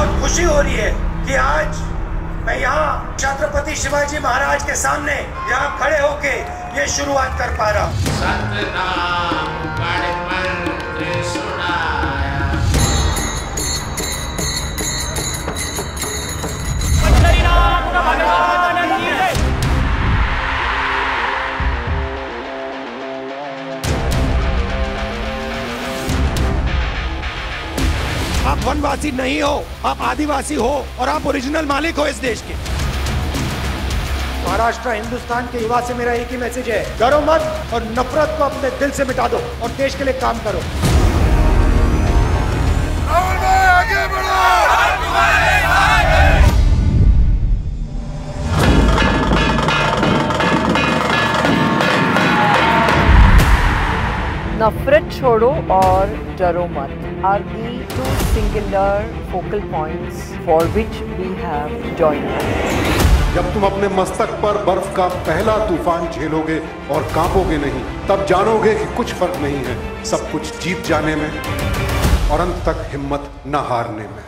वाली है कि आज मैं यहाँ छत्रपति शिवाजी महाराज के सामने यहाँ खड़े होके ये शुरुआत कर पा रहा हूँ। आप वनवासी नहीं हो, आप आदिवासी हो और आप ओरिजिनल मालिक हो इस देश के। महाराष्ट्र, हिंदुस्तान के युवा से मेरा एक ही मैसेज है, डरो मत और नफरत को अपने दिल से मिटा दो और देश के लिए काम करो। नफरत छोड़ो और डरो मत। Are the two singular focal points for which we have join जब तुम अपने मस्तक पर बर्फ़ का पहला तूफ़ान झेलोगे और कांपोगे नहीं, तब जानोगे कि कुछ फ़र्क नहीं है। सब कुछ जीत जाने में और अंत तक हिम्मत न हारने में।